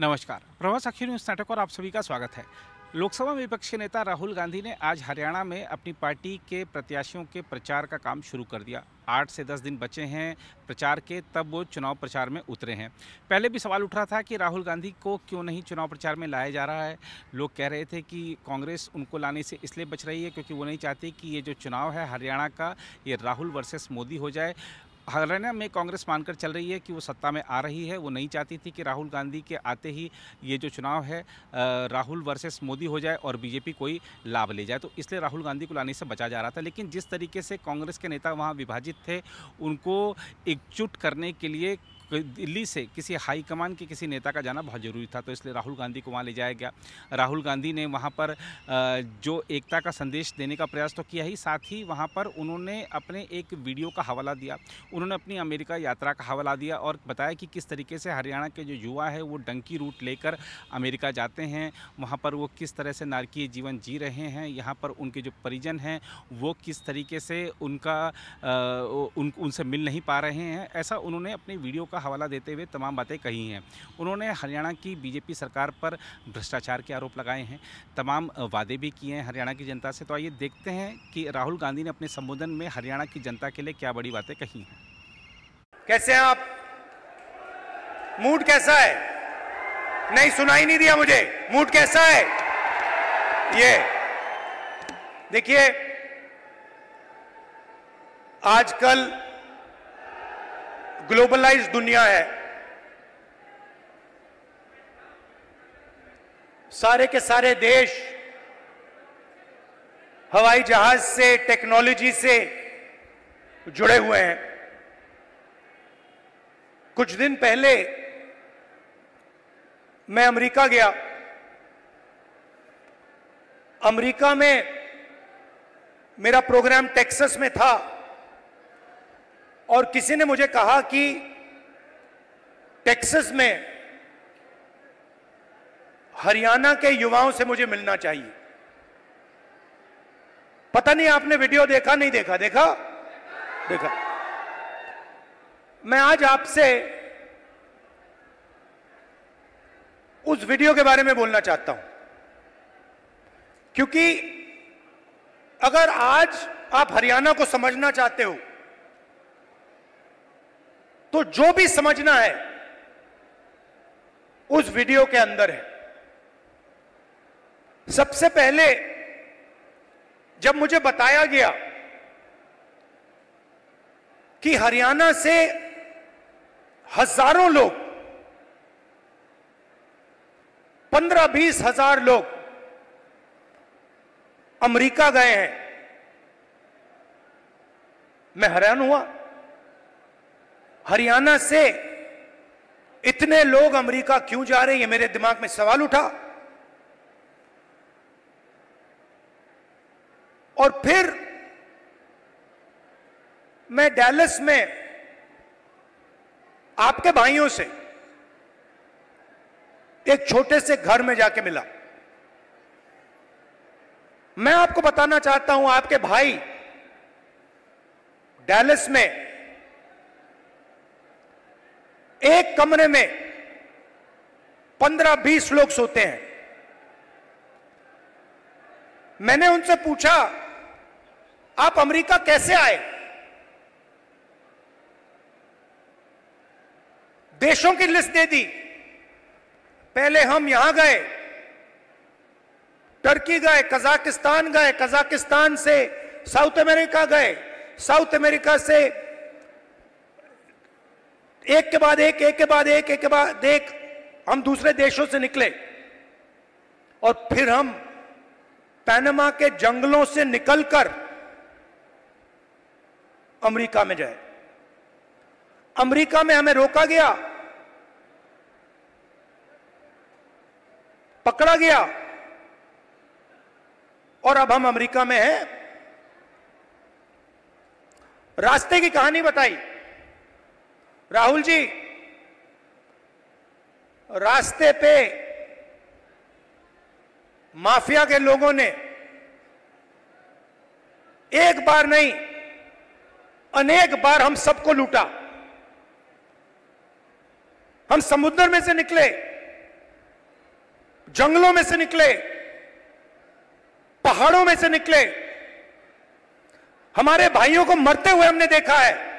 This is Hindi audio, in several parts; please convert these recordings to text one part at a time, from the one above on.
नमस्कार। प्रभात साक्षी न्यूज़ नाटक और आप सभी का स्वागत है। लोकसभा में विपक्ष के नेता राहुल गांधी ने आज हरियाणा में अपनी पार्टी के प्रत्याशियों के प्रचार का काम शुरू कर दिया। आठ से दस दिन बचे हैं प्रचार के, तब वो चुनाव प्रचार में उतरे हैं। पहले भी सवाल उठ रहा था कि राहुल गांधी को क्यों नहीं चुनाव प्रचार में लाया जा रहा है? लोग कह रहे थे कि कांग्रेस उनको लाने से इसलिए बच रही है क्योंकि वो नहीं चाहती कि ये जो चुनाव है हरियाणा का, ये राहुल वर्सेस मोदी हो जाए। हरियाणा में कांग्रेस मानकर चल रही है कि वो सत्ता में आ रही है। वो नहीं चाहती थी कि राहुल गांधी के आते ही ये जो चुनाव है राहुल वर्सेस मोदी हो जाए और बीजेपी कोई लाभ ले जाए। तो इसलिए राहुल गांधी को लाने से बचा जा रहा था। लेकिन जिस तरीके से कांग्रेस के नेता वहाँ विभाजित थे, उनको एकजुट करने के लिए दिल्ली से किसी हाईकमान के किसी नेता का जाना बहुत ज़रूरी था तो इसलिए राहुल गांधी को वहाँ ले जाया गया। राहुल गांधी ने वहाँ पर जो एकता का संदेश देने का प्रयास तो किया ही, साथ ही वहाँ पर उन्होंने अपने एक वीडियो का हवाला दिया। उन्होंने अपनी अमेरिका यात्रा का हवाला दिया और बताया कि किस तरीके से हरियाणा के जो युवा है, वो डंकी रूट लेकर अमेरिका जाते हैं। वहाँ पर वो किस तरह से नारकीय जीवन जी रहे हैं, यहाँ पर उनके जो परिजन हैं, वो किस तरीके से उनका उन, उनसे मिल नहीं पा रहे हैं, ऐसा उन्होंने अपने वीडियो का हवाला देते हुए तमाम बातें कही हैं। उन्होंने हरियाणा की बीजेपी सरकार पर भ्रष्टाचार के आरोप लगाए हैं। तमाम वादे भी किए हैं हरियाणा की जनता से। तो आइए देखते हैं कि राहुल गांधी ने अपने संबोधन में हरियाणा की जनता के लिए क्या बड़ी बातें कही हैं। कैसे हैं आप? मूड कैसा है? नहीं, सुनाई नहीं दिया मुझे। मूड कैसा है? ये, देखिए, आजकल ग्लोबलाइज दुनिया है। सारे के सारे देश हवाई जहाज़ से, टेक्नोलॉजी से जुड़े हुए हैं। कुछ दिन पहले मैं अमेरिका गया। अमेरिका में मेरा प्रोग्राम टेक्सास में था। और किसी ने मुझे कहा कि टेक्सास में हरियाणा के युवाओं से मुझे मिलना चाहिए। पता नहीं आपने वीडियो देखा नहीं देखा? देखा? देखा। मैं आज आपसे उस वीडियो के बारे में बोलना चाहता हूँ। क्योंकि अगर आज आप हरियाणा को समझना चाहते हो तो जो भी समझना है, उस वीडियो के अंदर है। सबसे पहले, जब मुझे बताया गया कि हरियाणा से हज़ारों लोग पंद्रह बीस हज़ार लोग अमेरिका गए हैं, मैं हैरान हुआ। हरियाणा से इतने लोग अमेरिका क्यों जा रहे हैं? मेरे दिमाग में सवाल उठा। और फिर मैं डैलस में आपके भाइयों से एक छोटे से घर में जाके मिला। मैं आपको बताना चाहता हूँ, आपके भाई डैलस में एक कमरे में पंद्रह बीस लोग सोते हैं। मैंने उनसे पूछा, आप अमेरिका कैसे आए? देशों की लिस्ट दे दी। पहले हम यहाँ गए। टर्की गए, कजाकिस्तान गए, कजाकिस्तान से साउथ अमेरिका गए। साउथ अमेरिका से एक के बाद एक एक के बाद एक एक के बाद एक हम दूसरे देशों से निकले। और फिर हम पैनमा के जंगलों से निकलकर अमेरिका में जाए। अमेरिका में हमें रोका गया, पकड़ा गया, और अब हम अमेरिका में हैं। रास्ते की कहानी बताई। राहुल जी, रास्ते पे माफिया के लोगों ने एक बार नहीं, अनेक बार हम सबको लूटा। हम समुद्र में से निकले, जंगलों में से निकले, पहाड़ों में से निकले। हमारे भाइयों को मरते हुए हमने देखा है।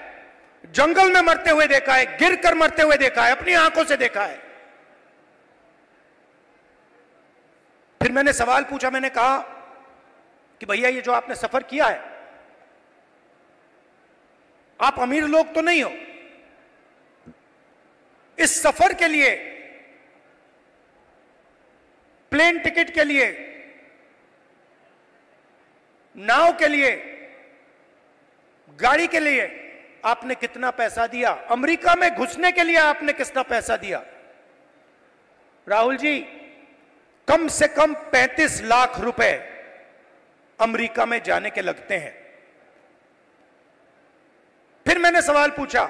जंगल में मरते हुए देखा है गिर कर मरते हुए देखा है, अपनी आँखों से देखा है। फिर मैंने सवाल पूछा, मैंने कहा कि भैया, ये जो आपने सफ़र किया है, आप अमीर लोग तो नहीं हो। इस सफ़र के लिए, प्लेन टिकट के लिए, नाव के लिए, गाड़ी के लिए आपने कितना पैसा दिया? अमेरिका में घुसने के लिए आपने कितना पैसा दिया? राहुल जी, कम से कम 35 लाख रुपए अमेरिका में जाने के लगते हैं। फिर मैंने सवाल पूछा,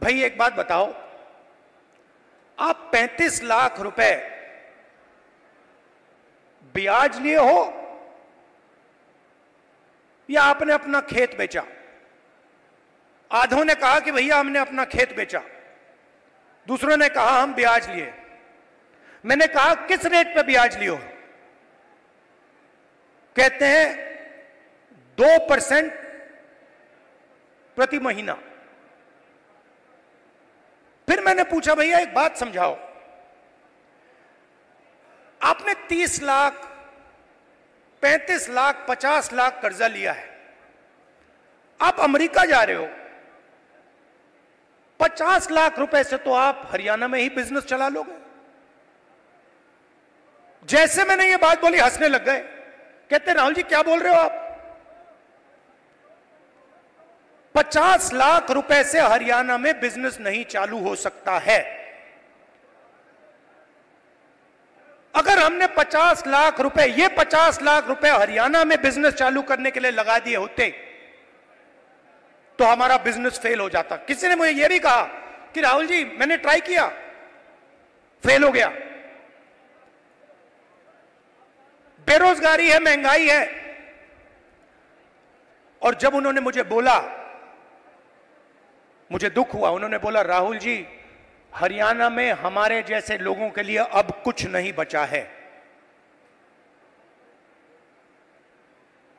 भाई एक बात बताओ, आप 35 लाख रुपए ब्याज लिए हो या आपने अपना खेत बेचा? आधों ने कहा कि भैया हमने अपना खेत बेचा। दूसरों ने कहा, हम ब्याज लिए। मैंने कहा, किस रेट पे ब्याज लियो? कहते हैं, दो परसेंट प्रति महीना। फिर मैंने पूछा, भैया, एक बात समझाओ। आपने तीस लाख, पैंतीस लाख, पचास लाख कर्जा लिया है। आप अमेरिका जा रहे हो। पचास लाख रुपए से तो आप हरियाणा में ही बिज़नेस चला लोगे। जैसे मैंने ये बात बोली, हंसने लग गए। कहते, राहुल जी, क्या बोल रहे हो आप? पचास लाख रुपए से हरियाणा में बिज़नेस नहीं चालू हो सकता है। अगर हमने 50 लाख रुपए, ये 50 लाख रुपए हरियाणा में बिज़नेस चालू करने के लिए लगा दिए होते तो हमारा बिज़नेस फेल हो जाता। किसी ने मुझे यह भी कहा कि राहुल जी, मैंने ट्राई किया। फेल हो गया। बेरोजगारी है, महँगाई है। और जब उन्होंने मुझे बोला, मुझे दुख हुआ। उन्होंने बोला, राहुल जी, हरियाणा में हमारे जैसे लोगों के लिए अब कुछ नहीं बचा है।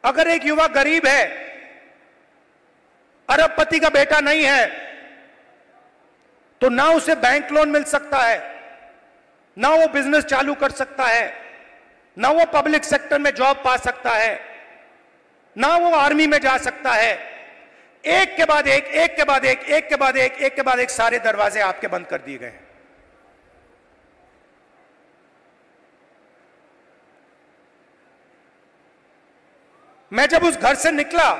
अगर एक युवा गरीब है अरबपति का बेटा नहीं है तो ना उसे बैंक लोन मिल सकता है, ना वो बिज़नेस चालू कर सकता है, ना वो पब्लिक सेक्टर में जॉब पा सकता है, ना वो आर्मी में जा सकता है। एक के बाद एक एक के बाद एक एक के बाद एक एक के बाद एक सारे दरवाजे आपके बंद कर दिए गए हैं। मैं जब उस घर से निकला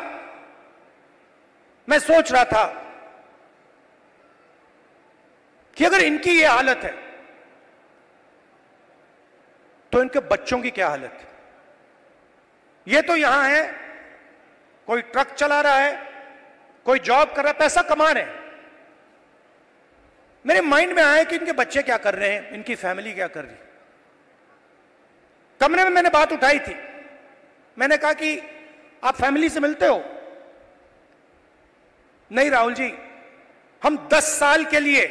मैं सोच रहा था कि अगर इनकी यह हालत है तो इनके बच्चों की क्या हालत? है ये तो यहाँ है, कोई ट्रक चला रहा है, कोई जॉब कर रहा है, पैसा कमा रहे हैं। मेरे माइंड में आया कि इनके बच्चे क्या कर रहे हैं, इनकी फैमिली क्या कर रही है। कमरे में मैंने बात उठाई थी। मैंने कहा कि आप फैमिली से मिलते हो नहीं राहुल जी, हम 10 साल के लिए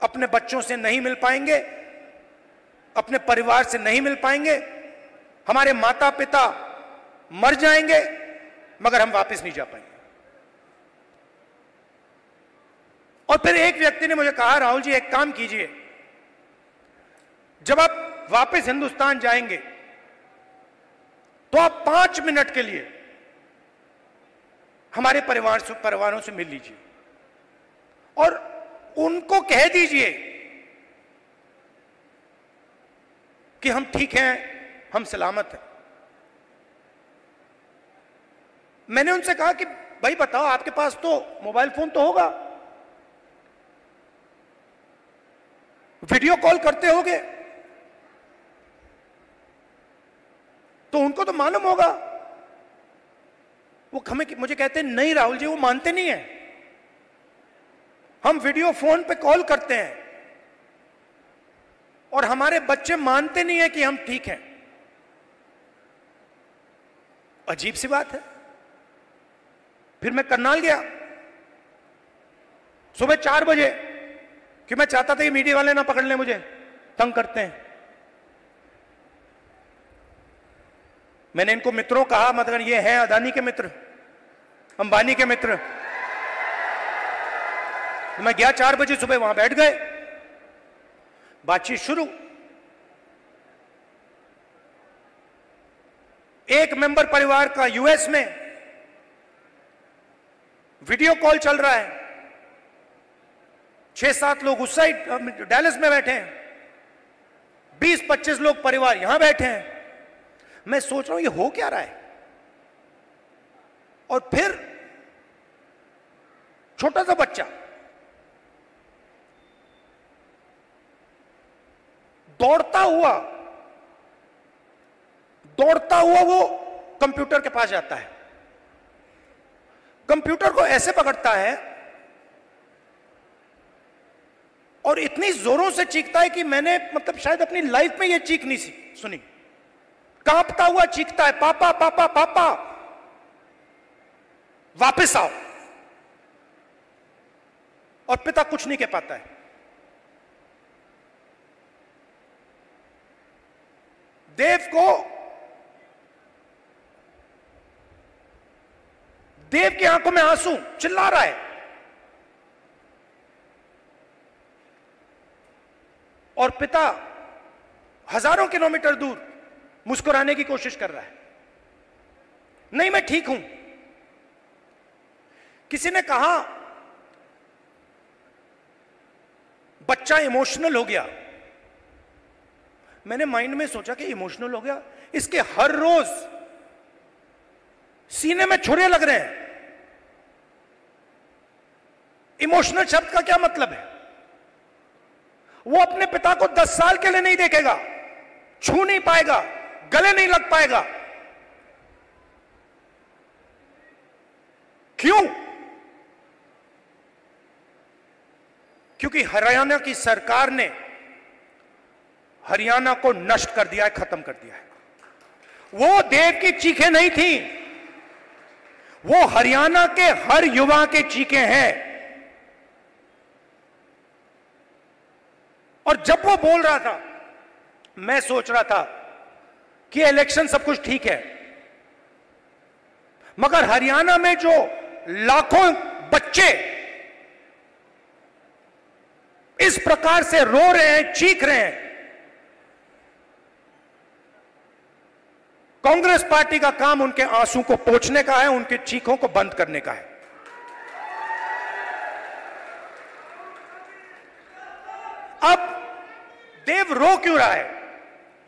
अपने बच्चों से नहीं मिल पाएँगे, अपने परिवार से नहीं मिल पाएँगे, हमारे माता पिता मर जाएँगे, मगर हम वापस नहीं जा पाएँगे। और फिर एक व्यक्ति ने मुझे कहा, राहुल जी, एक काम कीजिए, जब आप वापस हिंदुस्तान जाएँगे तो आप पाँच मिनट के लिए हमारे परिवार से, परिवारों से मिल लीजिए। और उनको कह दीजिए कि हम ठीक हैं, हम सलामत हैं। मैंने उनसे कहा कि, भाई बताओ, आपके पास तो मोबाइल फ़ोन तो होगा। वीडियो कॉल करते होगे। तो उनको तो मालूम होगा वो हमें मुझे कहते हैं, नहीं राहुल जी, वो मानते नहीं है। हम वीडियो फ़ोन पे कॉल करते हैं। और हमारे बच्चे मानते नहीं है कि हम ठीक हैं। अजीब सी बात है। फिर मैं करनाल गया। सुबह चार बजे, कि मैं चाहता था कि मीडिया वाले ना पकड़ ले मुझे। तंग करते हैं। मैंने इनको मित्रों कहा मतलब ये हैं, अदानी के मित्र। अंबानी के मित्र। मैं गया चार बजे, सुबह वहाँ बैठ गए। बातचीत शुरू। एक मेंबर परिवार का यूएस में वीडियो कॉल चल रहा है। छह सात लोग उस साइड डैलस में बैठे हैं। बीस पच्चीस लोग परिवार यहाँ बैठे हैं। मैं सोच रहा हूँ, ये हो क्या रहा है? और फिर छोटा सा बच्चा दौड़ता हुआ दौड़ता हुआ वो कंप्यूटर के पास जाता है। कंप्यूटर को ऐसे पकड़ता है और इतनी जोरों से चीखता है कि मैंने मतलब शायद अपनी लाइफ में ये चीख नहीं सुनी। कांपता हुआ चीखता है, पापा पापा पापा। वापस आओ। और पिता कुछ नहीं कह पाता है। देव को, देव की आँखों में आँसू चिल्ला रहा है। और पिता हज़ारों किलोमीटर दूर मुस्कुराने की कोशिश कर रहा है। नहीं, मैं ठीक हूँ। किसी ने कहा, बच्चा इमोशनल हो गया. मैंने माइंड में सोचा कि इमोशनल हो गया। इसके हर रोज सीने में छुरे लग रहे हैं। इमोशनल शब्द का क्या मतलब है? वो अपने पिता को दस साल के लिए नहीं देखेगा, छू नहीं पाएगा, गले नहीं लग पाएगा। क्यों? क्योंकि हरियाणा की सरकार ने हरियाणा को नष्ट कर दिया है, खत्म कर दिया है। वो देव की चीखें नहीं थी। वो हरियाणा के हर युवा के चीखे हैं। और जब वो बोल रहा था, मैं सोच रहा था कि इलेक्शन सब कुछ ठीक है। मगर हरियाणा में जो लाखों बच्चे इस प्रकार से रो रहे हैं, चीख रहे हैं। कांग्रेस पार्टी का काम उनके आँसू को पोछने का है, उनके चीखों को बंद करने का है। अब देव रो क्यों रहा है?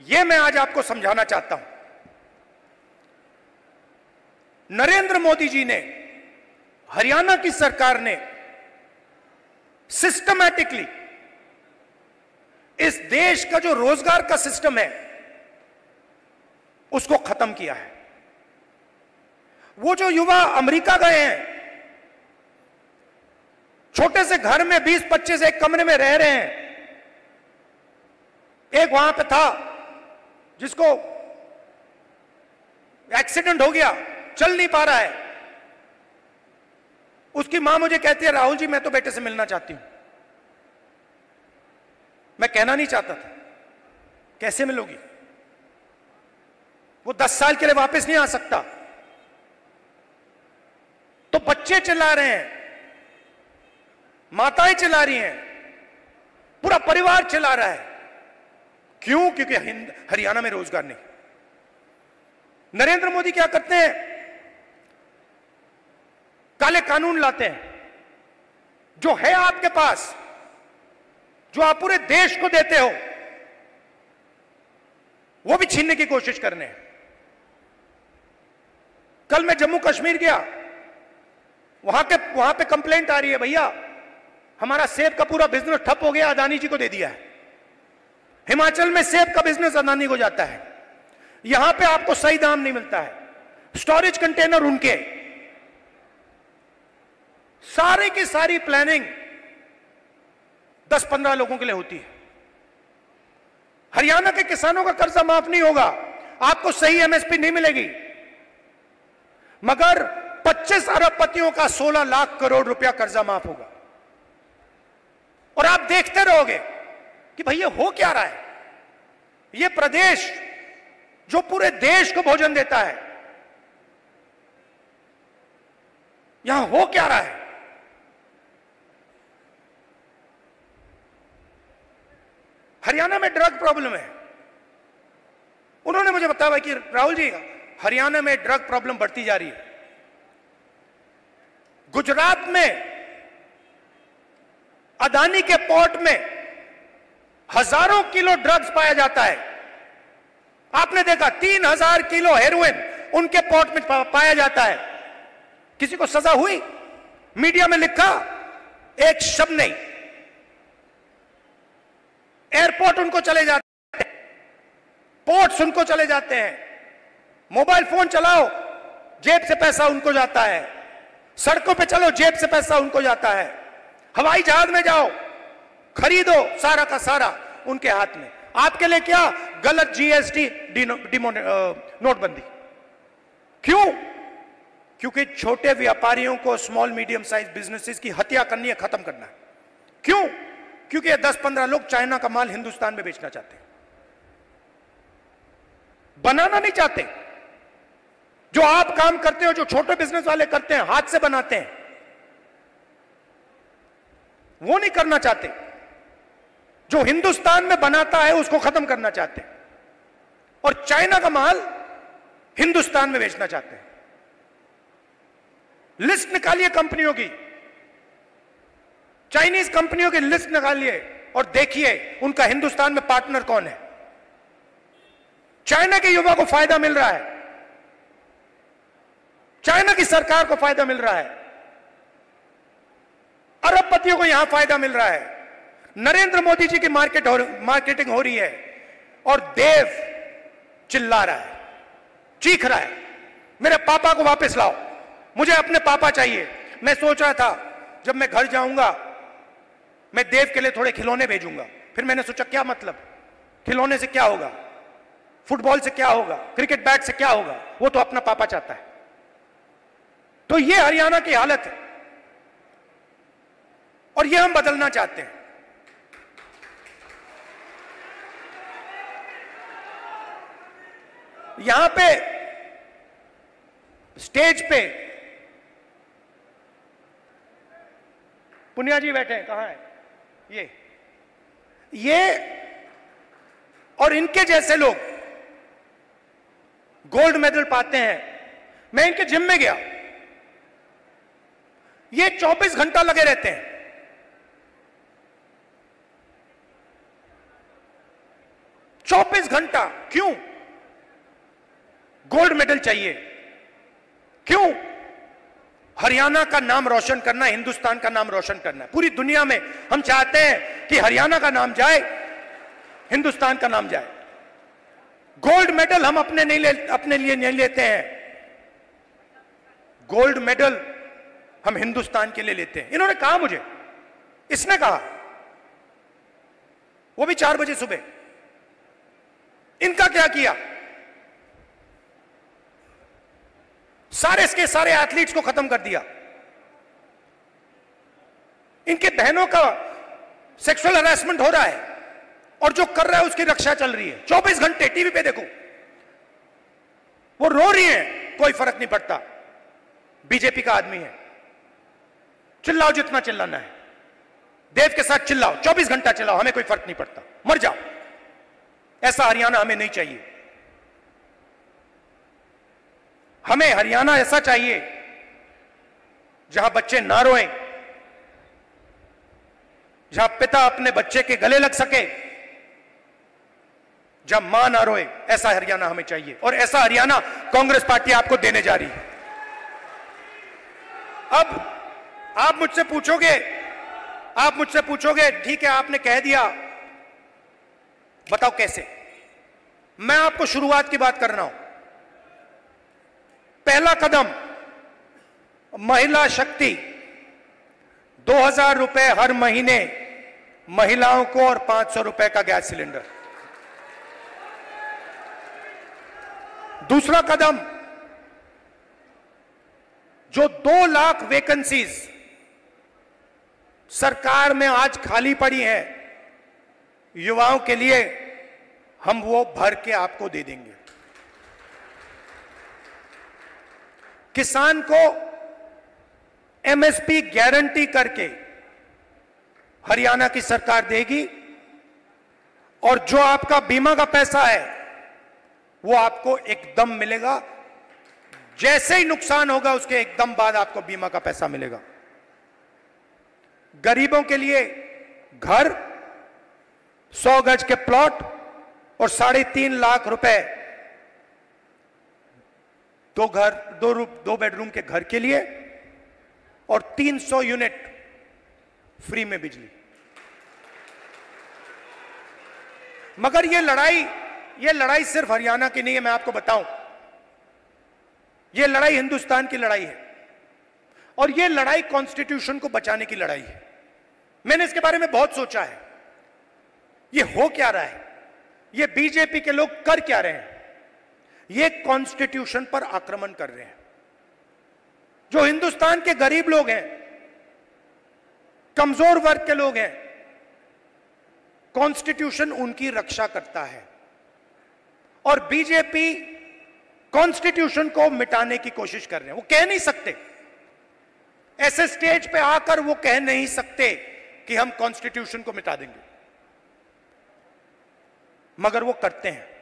यह मैं आज आपको समझाना चाहता हूँ। नरेंद्र मोदी जी ने, हरियाणा की सरकार ने सिस्टमैटिकली इस देश का जो रोज़गार का सिस्टम है, उसको खत्म किया है। वो जो युवा अमेरिका गए हैं, छोटे से घर में 20-25 एक कमरे में रह रहे हैं, एक वहाँ पे था, जिसको एक्सीडेंट हो गया, चल नहीं पा रहा है। उसकी माँ मुझे कहती है, राहुल जी, मैं तो बेटे से मिलना चाहती हूँ। मैं कहना नहीं चाहता था। कैसे मिलोगी? वो दस साल के लिए वापस नहीं आ सकता। तो बच्चे चिल्ला रहे हैं, माताएँ चिल्ला रही हैं, पूरा परिवार चिल्ला रहा है। क्यों? क्योंकि हरियाणा में रोज़गार नहीं। नरेंद्र मोदी क्या करते हैं? काले कानून लाते हैं। जो है आपके पास जो आप पूरे देश को देते हो, वो भी छीनने की कोशिश करने हैं। कल मैं जम्मू कश्मीर गया, वहाँ के, वहाँ पे कंप्लेंट आ रही है, भैया, हमारा सेब का पूरा बिज़नेस ठप हो गया, अदानी जी को दे दिया है। हिमाचल में सेब का बिज़नेस अदानी को जाता है। यहाँ पे आपको सही दाम नहीं मिलता है। स्टोरेज कंटेनर उनके। सारी की सारी प्लानिंग 10-15 लोगों के लिए होती है। हरियाणा के किसानों का कर्जा माफ़ नहीं होगा। आपको सही एमएसपी नहीं मिलेगी। मगर 25 अरबपतियों का 16 लाख करोड़ रुपया कर्जा माफ़ होगा। और आप देखते रहोगे कि भैया हो क्या रहा है? ये प्रदेश जो पूरे देश को भोजन देता है, यहाँ हो क्या रहा है? हरियाणा में ड्रग प्रॉब्लम है। उन्होंने मुझे बताया कि राहुल जी, हरियाणा में ड्रग प्रॉब्लम बढ़ती जा रही है। गुजरात में, अदानी के पोर्ट में हज़ारों किलो ड्रग्स पाया जाता है। आपने देखा, तीन हज़ार किलो हेरोइन उनके पोर्ट में पाया जाता है। किसी को सजा हुई? मीडिया में लिखा, एक शब्द नहीं। एयरपोर्ट उनको चले जाते हैं। पोर्ट्स उनको चले जाते हैं। मोबाइल फ़ोन चलाओ, जेब से पैसा उनको जाता है। सड़कों पे चलो, जेब से पैसा उनको जाता है। हवाई जहाज़ में जाओ, खरीदो सारा का सारा उनके हाथ में। आपके लिए क्या? गलत जीएसटी नोटबंदी। क्यों? क्योंकि छोटे व्यापारियों को स्मॉल मीडियम साइज़ बिजनेसेस की हत्या करनी है, खत्म करना है। क्यों? क्योंकि दस 10-15 लोग चाइना का माल हिंदुस्तान में बेचना चाहते हैं। बनाना नहीं चाहते। जो आप काम करते हो जो छोटे बिज़नेस वाले करते हैं, हाथ से बनाते हैं, वो नहीं करना चाहते। जो हिंदुस्तान में बनाता है, उसको खत्म करना चाहते हैं। और चाइना का माल हिंदुस्तान में बेचना चाहते हैं। लिस्ट निकालिए कंपनियों की। चाइनीज़ कंपनियों की लिस्ट निकालिए और देखिए उनका हिंदुस्तान में पार्टनर कौन है। चाइना के युवा को फ़ायदा मिल रहा है। चाइना की सरकार को फ़ायदा मिल रहा है। अरबपतियों को यहाँ फ़ायदा मिल रहा है। नरेंद्र मोदी जी की मार्केट हो मार्केटिंग हो रही है और देव चिल्ला रहा है, चीख रहा है। मेरे पापा को वापस लाओ, मुझे अपने पापा चाहिए। मैं सोच रहा था, जब मैं घर जाऊँगा मैं देव के लिए थोड़े खिलौने भेजूँगा। फिर मैंने सोचा, क्या मतलब? खिलौने से क्या होगा? फुटबॉल से क्या होगा? क्रिकेट बैट से क्या होगा? वो तो अपना पापा चाहता है। तो ये हरियाणा की हालत है। और ये हम बदलना चाहते हैं। यहाँ पे, स्टेज पे, पुनिया जी बैठे हैं, कहाँ है? ये ये और इनके जैसे लोग गोल्ड मेडल पाते हैं। मैं इनके जिम में गया। ये 24 घंटा लगे रहते हैं। चौबीस घंटा, क्यों? गोल्ड मेडल चाहिए। क्यों? हरियाणा का नाम रोशन करना, हिंदुस्तान का नाम रोशन करना पूरी दुनिया में हम चाहते हैं कि हरियाणा का नाम जाए, हिंदुस्तान का नाम जाए। गोल्ड मेडल हम अपने नहीं ले, अपने लिए नहीं लेते हैं। गोल्ड मेडल हम हिंदुस्तान के लिए लेते हैं। इन्होंने कहा मुझे, इसने कहा, वो भी चार बजे सुबह। इनका क्या किया? सारे इसके सारे एथलीट्स को खत्म कर दिया। इनके बहनों का सेक्सुअल हरासमेंट हो रहा है और जो कर रहा है उसकी रक्षा चल रही है। 24 घंटे टीवी पे देखो। वो रो रही है, कोई फ़र्क नहीं पड़ता। बीजेपी का आदमी है। चिल्लाओ जितना चिल्लाना है। देव के साथ चिल्लाओ। 24 घंटा चिल्लाओ, हमें कोई फ़र्क नहीं पड़ता। मर जाओ। ऐसा हरियाणा हमें नहीं चाहिए। हमें हरियाणा ऐसा चाहिए, जहाँ बच्चे ना रोए, जहाँ पिता अपने बच्चे के गले लग सके, जहाँ माँ ना रोए, ऐसा हरियाणा हमें चाहिए। और ऐसा हरियाणा कांग्रेस पार्टी आपको देने जा रही है। अब आप मुझसे पूछोगे, आप मुझसे पूछोगे, ठीक है, आपने कह दिया। बताओ कैसे? मैं आपको शुरुआत की बात कर रहा हूँ। पहला कदम, महिला शक्ति। 2000 रुपए हर महीने महिलाओं को और 500 रुपए का गैस सिलेंडर। दूसरा कदम, जो दो लाख वैकेंसीज सरकार में आज खाली पड़ी हैं, युवाओं के लिए हम वो भर के आपको दे देंगे। किसान को एमएसपी गारंटी करके हरियाणा की सरकार देगी और जो आपका बीमा का पैसा है, वो आपको एकदम मिलेगा। जैसे ही नुकसान होगा, उसके एकदम बाद आपको बीमा का पैसा मिलेगा। गरीबों के लिए घर, सौ गज के प्लॉट और साढ़े तीन लाख रुपए दो घर दो रू, दो बेडरूम के घर के लिए और 300 यूनिट फ्री में बिजली। मगर यह लड़ाई यह लड़ाई सिर्फ़ हरियाणा की नहीं है मैं आपको बताऊँ। यह लड़ाई हिंदुस्तान की लड़ाई है और यह लड़ाई कॉन्स्टिट्यूशन को बचाने की लड़ाई है। मैंने इसके बारे में बहुत सोचा है। यह हो क्या रहा है? यह बीजेपी के लोग कर क्या रहे हैं? ये कॉन्स्टिट्यूशन पर आक्रमण कर रहे हैं। जो हिंदुस्तान के गरीब लोग हैं, कमज़ोर वर्ग के लोग हैं कॉन्स्टिट्यूशन उनकी रक्षा करता है। और बीजेपी कॉन्स्टिट्यूशन को मिटाने की कोशिश कर रहे हैं। वो कह नहीं सकते। ऐसे स्टेज पे आकर वो कह नहीं सकते कि हम कॉन्स्टिट्यूशन को मिटा देंगे। मगर वो करते हैं।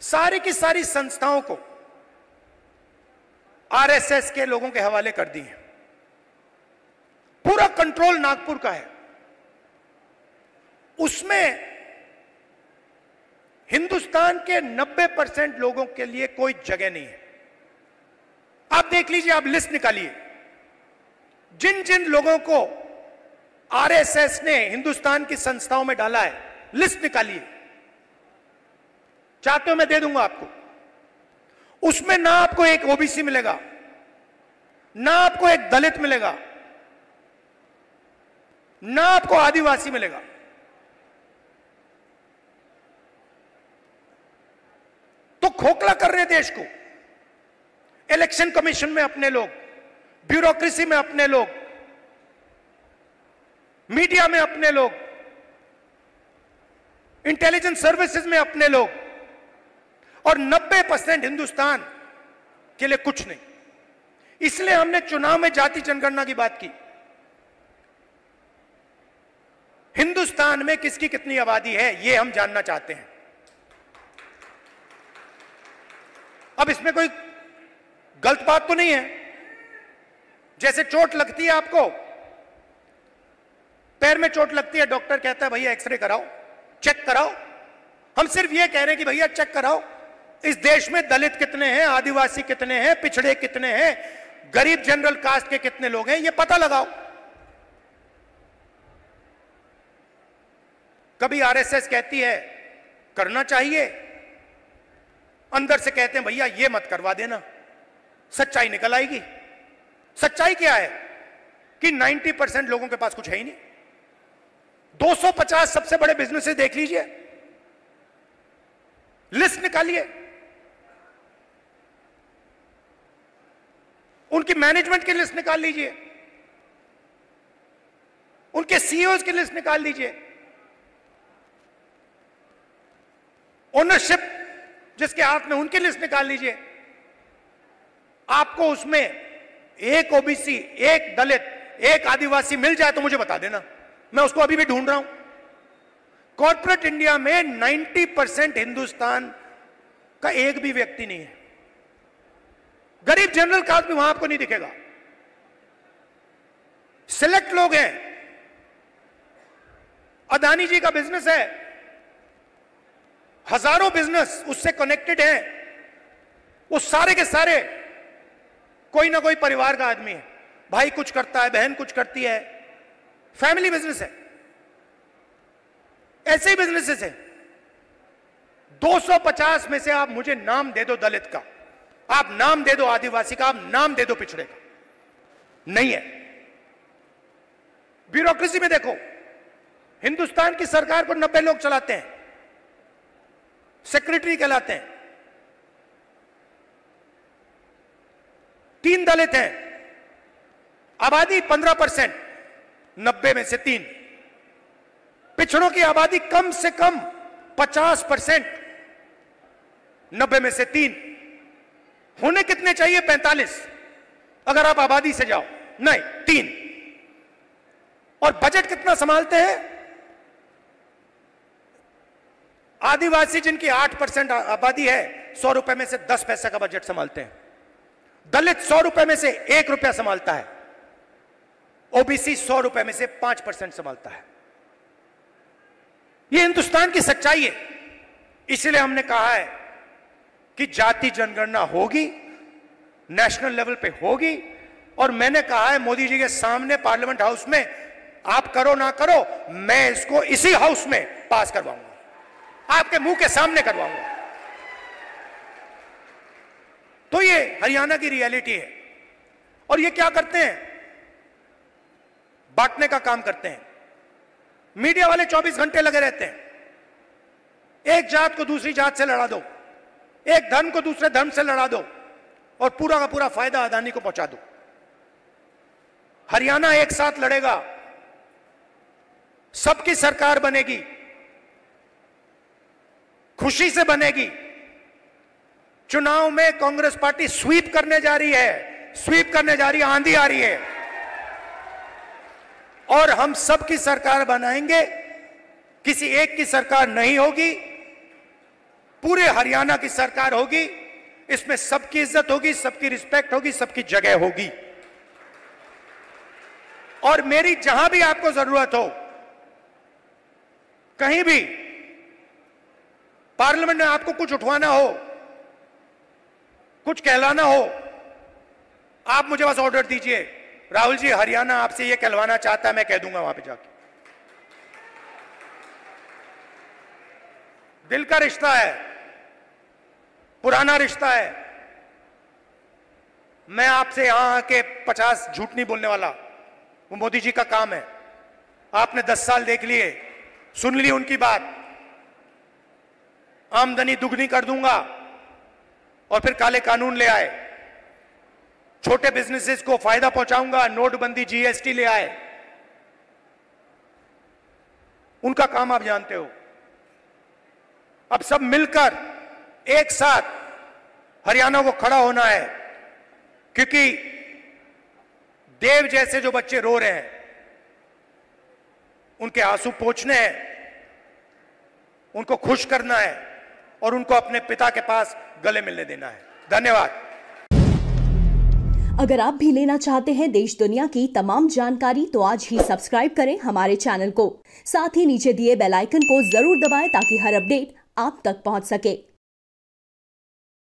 सारी की सारी संस्थाओं को आरएसएस के लोगों के हवाले कर दी है। पूरा कंट्रोल नागपुर का है। उसमें हिंदुस्तान के 90 परसेंट लोगों के लिए कोई जगह नहीं है। आप देख लीजिए, आप लिस्ट निकालिए। जिन जिन लोगों को आरएसएस ने हिंदुस्तान की संस्थाओं में डाला है, लिस्ट निकालिए। चाहते हो मैं दे दूँगा आपको। उसमें ना आपको एक ओबीसी मिलेगा, ना आपको एक दलित मिलेगा, ना आपको आदिवासी मिलेगा। तो खोखला कर रहे देश को। इलेक्शन कमीशन में अपने लोग, ब्यूरोक्रेसी में अपने लोग, मीडिया में अपने लोग, इंटेलिजेंस सर्विसेज़ में अपने लोग और 90 परसेंट हिंदुस्तान के लिए कुछ नहीं। इसलिए हमने चुनाव में जाति जनगणना की बात की। हिंदुस्तान में किसकी कितनी आबादी है यह हम जानना चाहते हैं। अब इसमें कोई गलत बात तो नहीं है। जैसे चोट लगती है आपको, पैर में चोट लगती है, डॉक्टर कहता है, भैया, एक्सरे कराओ, चेक कराओ। हम सिर्फ़ ये कह रहे हैं कि, भैया, चेक कराओ। इस देश में दलित कितने हैं, आदिवासी कितने हैं, पिछड़े कितने हैं, गरीब जनरल कास्ट के कितने लोग हैं, ये पता लगाओ। कभी आरएसएस कहती है, करना चाहिए। अंदर से कहते हैं, भैया, ये मत करवा देना। सच्चाई निकल आएगी। सच्चाई क्या है? कि 90 परसेंट लोगों के पास कुछ है ही नहीं। 250 सबसे बड़े बिजनेसेस देख लीजिए। लिस्ट निकालिए। उनकी मैनेजमेंट की लिस्ट निकाल लीजिए। उनके सीईओ की लिस्ट निकाल लीजिए। ओनरशिप जिसके हाथ में उनकी लिस्ट निकाल लीजिए। आपको उसमें एक ओबीसी एक दलित, एक आदिवासी मिल जाए तो मुझे बता देना। मैं उसको अभी भी ढूंढ रहा हूँ। कॉर्पोरेट इंडिया में 90 परसेंट हिंदुस्तान का एक भी व्यक्ति नहीं है। गरीब जनरल का आदमी वहाँ आपको नहीं दिखेगा। सिलेक्ट लोग हैं। अदानी जी का बिज़नेस है। हज़ारों बिज़नेस उससे कनेक्टेड हैं। वो सारे के सारे कोई ना कोई परिवार का आदमी है। भाई कुछ करता है, बहन कुछ करती है। फैमिली बिज़नेस है। ऐसे ही बिजनेसेस है। 250 में से आप मुझे नाम दे दो दलित का। आप नाम दे दो आदिवासी का, आप नाम दे दो पिछड़े का। नहीं है। ब्यूरोक्रेसी में देखो, हिंदुस्तान की सरकार को 90 लोग चलाते हैं, सेक्रेटरी कहलाते हैं। तीन दलित हैं, आबादी 15 परसेंट, नब्बे में से तीन। पिछड़ों की आबादी कम से कम 50 परसेंट, नब्बे में से तीन। होने कितने चाहिए? 45 अगर आप आबादी से जाओ। नहीं, तीन। और बजट कितना संभालते हैं? आदिवासी जिनकी 8 परसेंट आबादी है, सौ रुपए में से 10 पैसे का बजट संभालते हैं। दलित सौ रुपए में से एक रुपया संभालता है। ओबीसी सौ रुपए में से पाँच परसेंट संभालता है। यह हिंदुस्तान की सच्चाई है। इसलिए हमने कहा है कि जाति जनगणना होगी नेशनल लेवल पे होगी, और मैंने कहा है मोदी जी के सामने पार्लियामेंट हाउस में, आप करो ना करो, मैं इसको इसी हाउस में पास करवाऊँगा। आपके मुँह के सामने करवाऊँगा। तो ये हरियाणा की रियलिटी है। और ये क्या करते हैं? बांटने का काम करते हैं। मीडिया वाले 24 घंटे लगे रहते हैं। एक जात को दूसरी जात से लड़ा दो। एक धर्म को दूसरे धर्म से लड़ा दो और पूरा का पूरा फ़ायदा अदानी को पहुँचा दो। हरियाणा एक साथ लड़ेगा, सबकी सरकार बनेगी, खुशी से बनेगी। चुनाव में कांग्रेस पार्टी स्वीप करने जा रही है, स्वीप करने जा रही है, आंधी आ रही है। और हम सबकी सरकार बनाएँगे, किसी एक की सरकार नहीं होगी पूरे हरियाणा की सरकार होगी, इसमें सबकी इज़्ज़त होगी, सबकी रिस्पेक्ट होगी, सबकी जगह होगी। और मेरी जहाँ भी आपको ज़रूरत हो, कहीं भी, पार्लियामेंट में आपको कुछ उठवाना हो, कुछ कहलाना हो, आप मुझे बस ऑर्डर दीजिए। राहुल जी, हरियाणा आपसे ये कहलवाना चाहता है, मैं कह दूँगा वहाँ पे जाके। दिल का रिश्ता है। पुराना रिश्ता है। मैं आपसे यहाँ आके पचास झूठ नहीं बोलने वाला। वो मोदी जी का काम है। आपने दस साल देख लिए। सुन ली उनकी बात। आमदनी दुगनी कर दूँगा और फिर काले कानून ले आए। छोटे बिजनेसेस को फ़ायदा पहुंचाऊँगा। नोटबंदी जीएसटी ले आए। उनका काम आप जानते हो। अब सब मिलकर एक साथ हरियाणा को खड़ा होना है, क्योंकि देव जैसे जो बच्चे रो रहे हैं, उनके आँसू पोछने हैं, उनको खुश करना है और उनको अपने पिता के पास गले मिलने देना है। धन्यवाद। अगर आप भी लेना चाहते हैं देश दुनिया की तमाम जानकारी तो आज ही सब्सक्राइब करें हमारे चैनल को। साथ ही नीचे दिए बेल आइकन को ज़रूर दबाएँ ताकि हर अपडेट आप तक पहुँच सके।